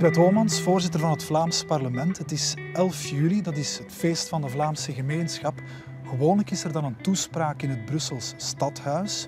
Lisbeth Homans, voorzitter van het Vlaams parlement. Het is 11 juli, dat is het feest van de Vlaamse gemeenschap. Gewoonlijk is er dan een toespraak in het Brussels stadhuis.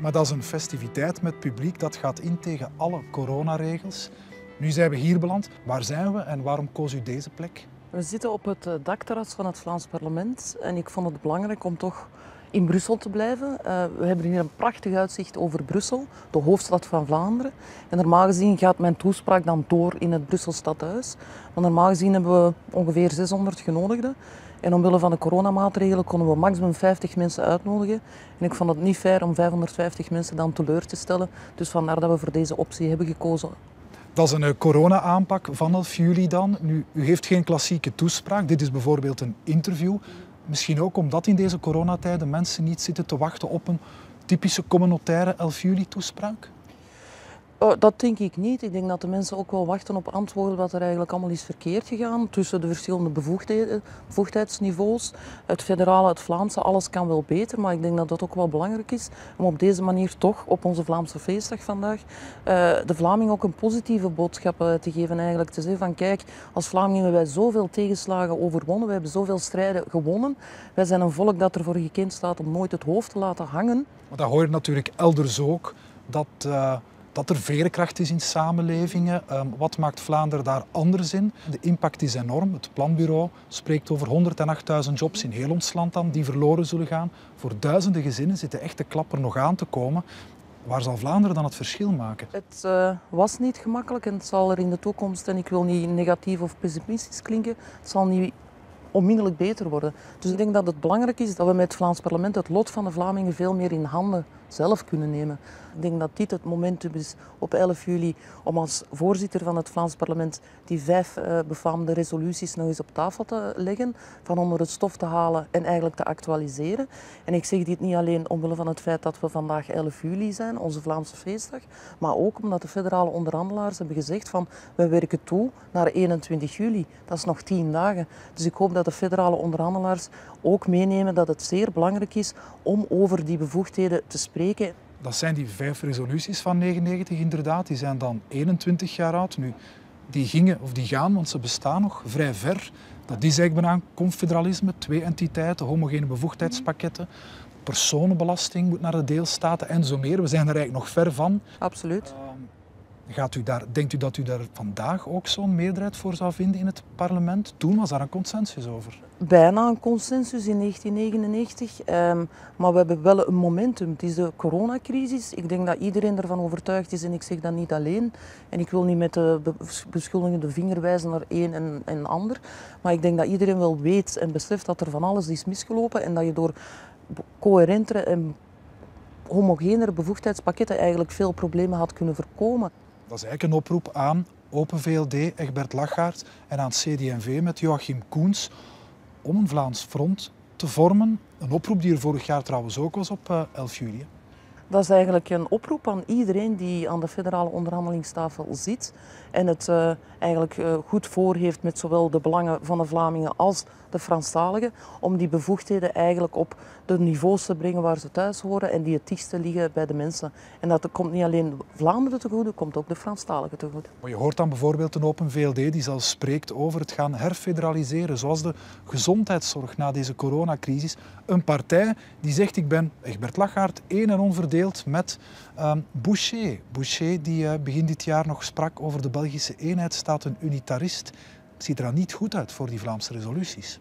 Maar dat is een festiviteit met publiek dat gaat in tegen alle coronaregels. Nu zijn we hier beland. Waar zijn we en waarom koos u deze plek? We zitten op het dakterras van het Vlaams parlement en ik vond het belangrijk om toch in Brussel te blijven. Uh, we hebben hier een prachtig uitzicht over Brussel, de hoofdstad van Vlaanderen. En normaal gezien gaat mijn toespraak dan door in het Brussel stadhuis. Maar normaal gezien hebben we ongeveer 600 genodigden. En omwille van de coronamaatregelen konden we maximum 50 mensen uitnodigen. En ik vond het niet fair om 550 mensen dan teleur te stellen. Dus vandaar dat we voor deze optie hebben gekozen. Dat is een eh, corona-aanpak van 11 juli dan. Nu, u heeft geen klassieke toespraak. Dit is bijvoorbeeld een interview. Misschien ook omdat in deze coronatijden mensen niet zitten te wachten op een typische communautaire 11 juli toespraak? Oh, dat denk ik niet. Ik denk dat de mensen ook wel wachten op antwoorden wat er eigenlijk allemaal is verkeerd gegaan tussen de verschillende bevoegdheidsniveaus. Het federale, het Vlaamse, alles kan wel beter, maar ik denk dat dat ook wel belangrijk is om op deze manier toch op onze Vlaamse feestdag vandaag uh, de Vlamingen ook een positieve boodschap uh, te geven. Eigenlijk te zeggen van kijk, als Vlamingen hebben wij zoveel tegenslagen overwonnen, we hebben zoveel strijden gewonnen. Wij zijn een volk dat ervoor gekend staat om nooit het hoofd te laten hangen. Maar dat hoor je natuurlijk elders ook, dat... Uh dat er veerkracht is in samenlevingen. Ehm, wat maakt Vlaanderen daar anders in? De impact is enorm. Het planbureau spreekt over 108.000 jobs in heel ons land dan, die verloren zullen gaan. Voor duizenden gezinnen zit de echte klapper nog aan te komen. Waar zal Vlaanderen dan het verschil maken? Het uh, was niet gemakkelijk en het zal er in de toekomst, en ik wil niet negatief of pessimistisch klinken, het zal niet onmiddellijk beter worden. Dus ik denk dat het belangrijk is dat we met het Vlaams parlement het lot van de Vlamingen veel meer in handen zelf kunnen nemen. Ik denk dat dit het momentum is op 11 juli om als voorzitter van het Vlaams parlement die vijf uh, befaamde resoluties nog eens op tafel te leggen, van onder het stof te halen en eigenlijk te actualiseren. En ik zeg dit niet alleen omwille van het feit dat we vandaag 11 juli zijn, onze Vlaamse feestdag, maar ook omdat de federale onderhandelaars hebben gezegd van we werken toe naar 21 juli. Dat is nog tien dagen. Dus ik hoop dat de federale onderhandelaars ook meenemen dat het zeer belangrijk is om over die bevoegdheden te spreken. Dat zijn die vijf resoluties van 99 inderdaad. Die zijn dan 21 jaar oud. Nu, die gingen, of die gaan, want ze bestaan nog, vrij ver. Dat is eigenlijk bijna confederalisme. Twee entiteiten, homogene bevoegdheidspakketten. Personenbelasting moet naar de deelstaten en zo meer. We zijn er eigenlijk nog ver van. Absoluut. Gaat u daar, denkt u dat u daar vandaag ook zo'n meerderheid voor zou vinden in het parlement? Toen was daar een consensus over. Bijna een consensus in 1999, um, maar we hebben wel een momentum. Het is de coronacrisis. Ik denk dat iedereen ervan overtuigd is en ik zeg dat niet alleen. En ik wil niet met de beschuldigende vinger wijzen naar één en, en ander. Maar ik denk dat iedereen wel weet en beseft dat er van alles is misgelopen en dat je door coherentere en homogenere bevoegdheidspakketten eigenlijk veel problemen had kunnen voorkomen. Dat is eigenlijk een oproep aan Open VLD, Egbert Lachaert en aan CD&V met Joachim Koens om een Vlaams front te vormen. Een oproep die er vorig jaar trouwens ook was op 11 eh, juli. Dat is eigenlijk een oproep aan iedereen die aan de federale onderhandelingstafel zit en het uh, eigenlijk uh, goed voor heeft met zowel de belangen van de Vlamingen als de Franstaligen, om die bevoegdheden eigenlijk op de niveaus te brengen waar ze thuis horen en die het dichtste liggen bij de mensen. En dat komt niet alleen Vlaanderen te goede, komt ook de Franstaligen te goede. Je hoort dan bijvoorbeeld een Open VLD die zelfs spreekt over het gaan herfederaliseren, zoals de gezondheidszorg na deze coronacrisis. Een partij die zegt ik ben Egbert Lachaert één en onverdeeld met um, Boucher. Boucher die uh, begin dit jaar nog sprak over de Belgische eenheidsstaat, een unitarist. Ziet er dan niet goed uit voor die Vlaamse resoluties.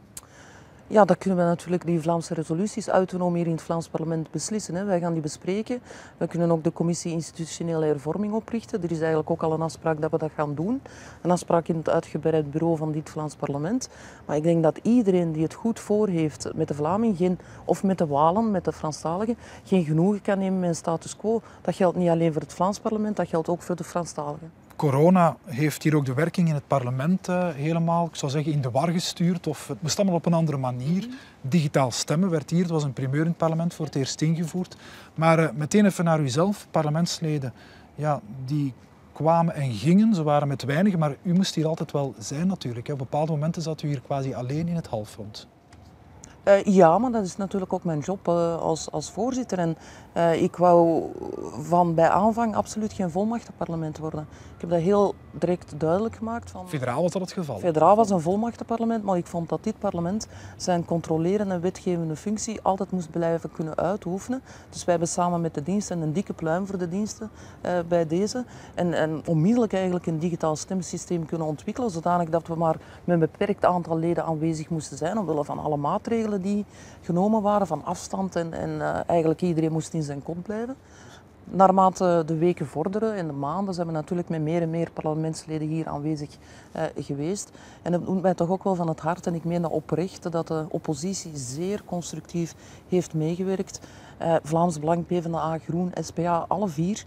Ja, dat kunnen we natuurlijk, die Vlaamse resoluties, autonoom hier in het Vlaams parlement beslissen. Hè. Wij gaan die bespreken. We kunnen ook de commissie institutionele hervorming oprichten. Er is eigenlijk ook al een afspraak dat we dat gaan doen. Een afspraak in het uitgebreid bureau van dit Vlaams parlement. Maar ik denk dat iedereen die het goed voor heeft met de Vlaming, of met de Walen, met de Franstaligen, geen genoegen kan nemen met een status quo. Dat geldt niet alleen voor het Vlaams parlement, dat geldt ook voor de Franstaligen corona heeft hier ook de werking in het parlement uh, helemaal, ik zou zeggen, in de war gestuurd. Of het moest allemaal op een andere manier. Digitaal stemmen werd hier, het was een primeur in het parlement, voor het eerst ingevoerd. Maar uh, meteen even naar uzelf, parlementsleden. Ja, die kwamen en gingen, ze waren met weinigen, maar u moest hier altijd wel zijn natuurlijk. Op bepaalde momenten zat u hier quasi alleen in het halfrond. Uh, ja, maar dat is natuurlijk ook mijn job uh, als, als voorzitter. En uh, ik wou van bij aanvang absoluut geen volmachtenparlement worden. Ik heb dat heel direct duidelijk gemaakt. Van... Federaal was dat het geval? Federaal was een volmachtenparlement, maar ik vond dat dit parlement zijn controlerende en wetgevende functie altijd moest blijven kunnen uitoefenen. Dus wij hebben samen met de diensten een dikke pluim voor de diensten bij deze. En, en onmiddellijk eigenlijk een digitaal stemsysteem kunnen ontwikkelen, zodanig dat we maar met een beperkt aantal leden aanwezig moesten zijn, omwille van alle maatregelen die genomen waren van afstand en, en uh, eigenlijk iedereen moest in zijn kont blijven. Naarmate de weken vorderen en de maanden zijn we natuurlijk met meer en meer parlementsleden hier aanwezig uh, geweest. En het doet mij toch ook wel van het hart en ik meen dat oprecht dat de oppositie zeer constructief heeft meegewerkt. Uh, Vlaams Belang, PvdA, Groen, SPA, alle vier,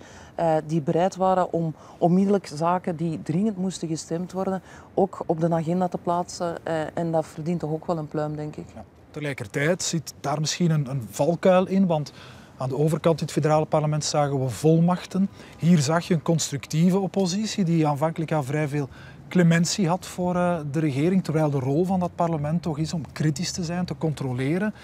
die bereid waren om onmiddellijk zaken die dringend moesten gestemd worden, ook op de agenda te plaatsen. en dat verdient toch ook wel een pluim, denk ik. Tegelijkertijd zit daar misschien een, een valkuil in, want aan de overkant in het federale parlement zagen we volmachten. Hier zag je een constructieve oppositie die aanvankelijk al vrij veel clementie had voor uh, de regering, terwijl de rol van dat parlement toch is om kritisch te zijn, te controleren.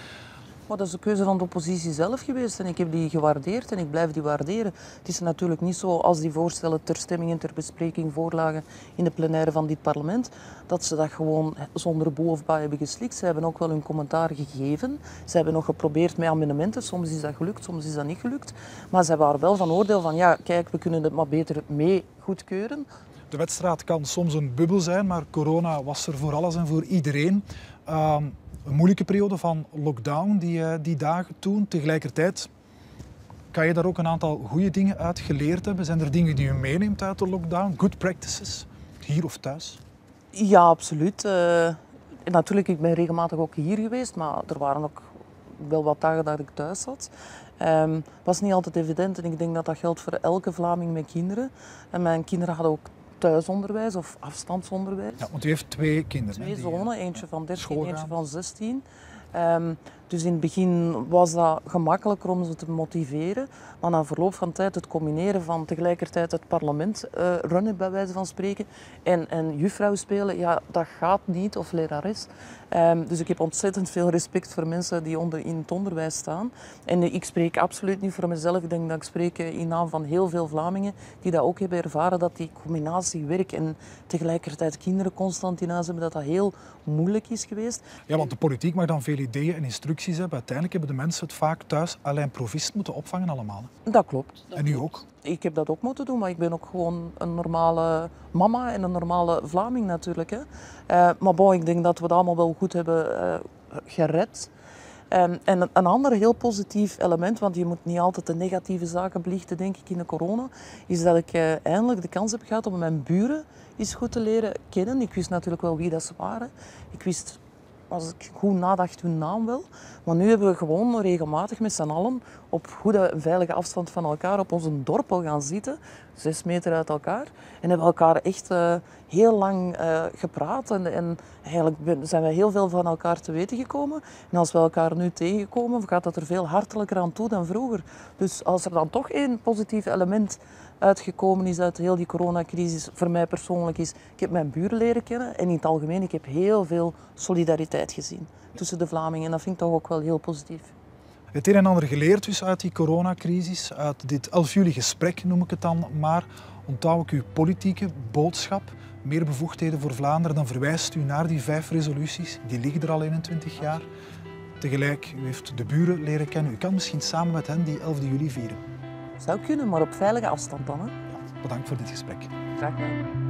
Dat is de keuze van de oppositie zelf geweest en ik heb die gewaardeerd en ik blijf die waarderen. Het is natuurlijk niet zo als die voorstellen ter stemming en ter bespreking voorlagen in de plenaire van dit parlement, dat ze dat gewoon zonder boe of ba hebben geslikt. Ze hebben ook wel hun commentaar gegeven. Ze hebben nog geprobeerd met amendementen. Soms is dat gelukt, soms is dat niet gelukt. Maar ze waren wel van oordeel van ja, kijk, we kunnen het maar beter mee goedkeuren. De wedstrijd kan soms een bubbel zijn, maar corona was er voor alles en voor iedereen. Uh, een moeilijke periode van lockdown, die, eh, die dagen toen. Tegelijkertijd kan je daar ook een aantal goede dingen uit geleerd hebben. Zijn er dingen die je meeneemt uit de lockdown? Good practices, hier of thuis? Ja, absoluut. Uh, natuurlijk, ik ben regelmatig ook hier geweest, maar er waren ook wel wat dagen dat ik thuis zat. Het was niet altijd evident en ik denk dat dat geldt voor elke Vlaming met kinderen. En mijn kinderen hadden ook thuisonderwijs of afstandsonderwijs. Ja, want u heeft twee kinderen. Twee zonen, eentje van 13, eentje van 16. Um, dus in het begin was dat gemakkelijker om ze te motiveren. Maar na verloop van tijd het combineren van tegelijkertijd het parlement uh, runnen, bij wijze van spreken, en, en juffrouw spelen, ja, dat gaat niet, of lerares. Um, dus ik heb ontzettend veel respect voor mensen die onder, in het onderwijs staan. En ik spreek absoluut niet voor mezelf. Ik denk dat ik spreek in naam van heel veel Vlamingen die dat ook hebben ervaren, dat die combinatie werk en tegelijkertijd kinderen constant in huis hebben, dat dat heel moeilijk is geweest. Ja, want de politiek mag dan veel ideeën en instructies hebben. Uiteindelijk hebben de mensen het vaak thuis alleen provist moeten opvangen allemaal. Dat klopt. en u ook? Ik heb dat ook moeten doen, maar ik ben ook gewoon een normale mama en een normale Vlaming natuurlijk. Hè. Uh, maar bon, ik denk dat we het allemaal wel goed hebben uh, gered. Um, en een ander heel positief element, want je moet niet altijd de negatieve zaken belichten, denk ik, in de corona, is dat ik uh, eindelijk de kans heb gehad om mijn buren eens goed te leren kennen. Ik wist natuurlijk wel wie dat ze waren. Ik wist als ik goed nadacht, hun naam wel. Maar nu hebben we gewoon regelmatig met z'n allen op goede veilige afstand van elkaar op onze dorpel gaan zitten, zes meter uit elkaar. En hebben elkaar echt uh, heel lang uh, gepraat. En, en, eigenlijk zijn we heel veel van elkaar te weten gekomen. En als we elkaar nu tegenkomen, gaat dat er veel hartelijker aan toe dan vroeger. Dus als er dan toch één positief element uitgekomen is uit heel die coronacrisis, voor mij persoonlijk is, ik heb mijn buren leren kennen en in het algemeen, ik heb heel veel solidariteit gezien tussen de Vlamingen. En dat vind ik toch ook wel heel positief. Het een en ander geleerd dus uit die coronacrisis, uit dit 11 juli gesprek noem ik het dan maar. Onthoud ik uw politieke boodschap, meer bevoegdheden voor Vlaanderen, dan verwijst u naar die vijf resoluties. Die liggen er al 21 jaar. Tegelijk, u heeft de buren leren kennen. U kan misschien samen met hen die 11 juli vieren. Zou kunnen, maar op veilige afstand dan. Hè? Ja, bedankt voor dit gesprek. Graag gedaan.